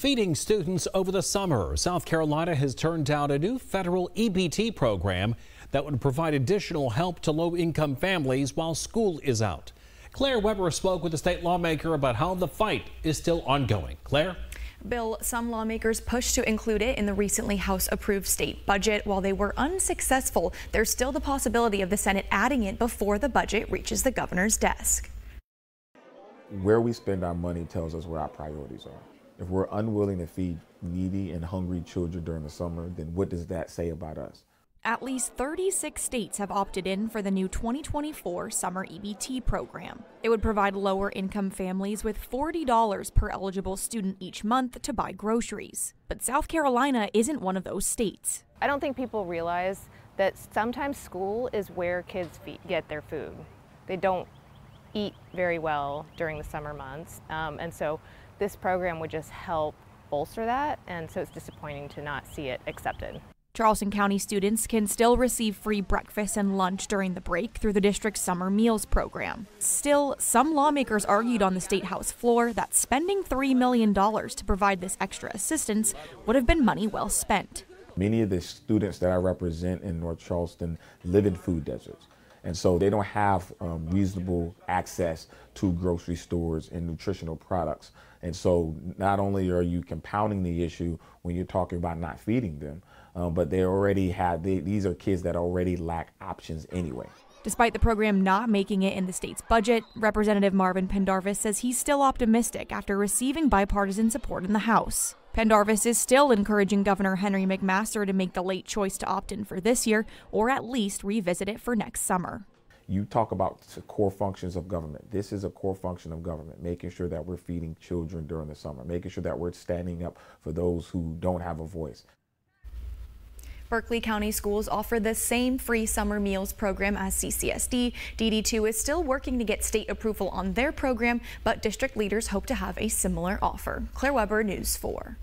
Feeding students over the summer, South Carolina has turned down a new federal EBT program that would provide additional help to low income families while school is out. Claire Weber spoke with the state lawmaker about how the fight is still ongoing. Claire? Bill, some lawmakers pushed to include it in the recently House approved state budget. While they were unsuccessful, there's still the possibility of the Senate adding it before the budget reaches the governor's desk. Where we spend our money tells us where our priorities are. If we're unwilling to feed needy and hungry children during the summer, then what does that say about us? At least 36 states have opted in for the new 2024 summer EBT program. It would provide lower income families with $40 per eligible student each month to buy groceries. But South Carolina isn't one of those states. I don't think people realize that sometimes school is where kids get their food. They don't eat very well during the summer months. Um, and so this program would just help bolster that. And so it's disappointing to not see it accepted. Charleston County students can still receive free breakfast and lunch during the break through the district's summer meals program. Still, some lawmakers argued on the state house floor that spending $3 million to provide this extra assistance would have been money well spent. Many of the students that I represent in North Charleston live in food deserts. And so they don't have um, reasonable access to grocery stores and nutritional products. And so not only are you compounding the issue when you're talking about not feeding them, um, but they already have, they, these are kids that already lack options anyway. Despite the program not making it in the state's budget, Representative Marvin Pendarvis says he's still optimistic after receiving bipartisan support in the House. Pendarvis is still encouraging Governor Henry McMaster to make the late choice to opt in for this year or at least revisit it for next summer. You talk about core functions of government. This is a core function of government, making sure that we're feeding children during the summer, making sure that we're standing up for those who don't have a voice. Berkeley County Schools offer the same free summer meals program as CCSD. DD2 is still working to get state approval on their program, but district leaders hope to have a similar offer. Claire Weber, News 4.